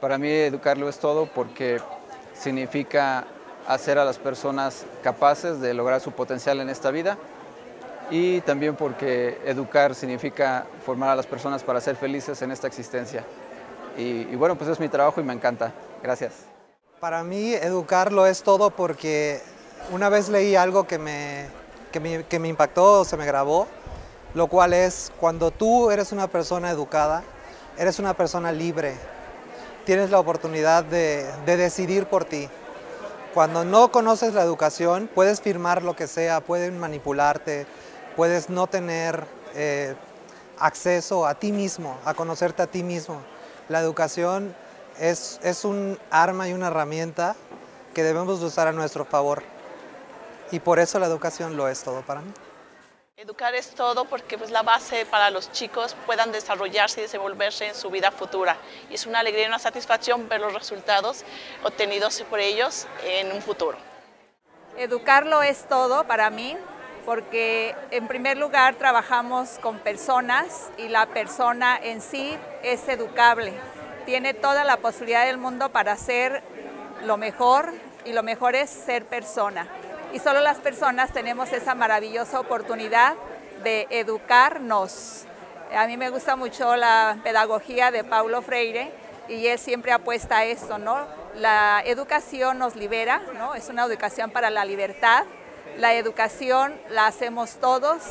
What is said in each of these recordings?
Para mí educarlo es todo porque significa hacer a las personas capaces de lograr su potencial en esta vida y también porque educar significa formar a las personas para ser felices en esta existencia. Y, bueno, pues es mi trabajo y me encanta. Gracias. Para mí educarlo es todo porque una vez leí algo que me, que me, que me impactó, se me grabó, lo cual es cuando tú eres una persona educada, eres una persona libre, tienes la oportunidad de, de, decidir por ti. Cuando no conoces la educación, puedes firmar lo que sea, pueden manipularte, puedes no tener eh, acceso a ti mismo, a conocerte a ti mismo. La educación es, es un arma y una herramienta que debemos usar a nuestro favor. Y por eso la educación lo es todo para mí. Educar es todo porque es pues, la base para los chicos puedan desarrollarse y desenvolverse en su vida futura. Y es una alegría y una satisfacción ver los resultados obtenidos por ellos en un futuro. Educarlo es todo para mí porque en primer lugar trabajamos con personas y la persona en sí es educable. Tiene toda la posibilidad del mundo para ser lo mejor y lo mejor es ser persona y solo las personas tenemos esa maravillosa oportunidad de educarnos. A mí me gusta mucho la pedagogía de Paulo Freire y él siempre apuesta a esto, ¿no? La educación nos libera, ¿no? Es una educación para la libertad. La educación la hacemos todos,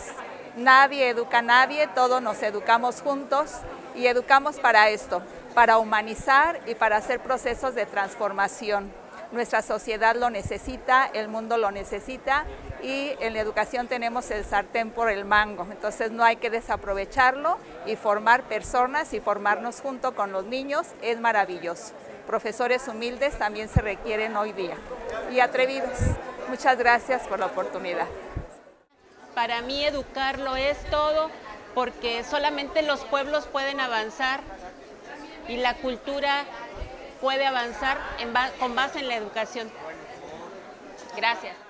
nadie educa a nadie, todos nos educamos juntos y educamos para esto, para humanizar y para hacer procesos de transformación. Nuestra sociedad lo necesita, el mundo lo necesita y en la educación tenemos el sartén por el mango. Entonces no hay que desaprovecharlo y formar personas y formarnos junto con los niños es maravilloso. Profesores humildes también se requieren hoy día y atrevidos. Muchas gracias por la oportunidad. Para mí educarlo es todo porque solamente los pueblos pueden avanzar y la cultura puede avanzar en, con base en la educación. Gracias.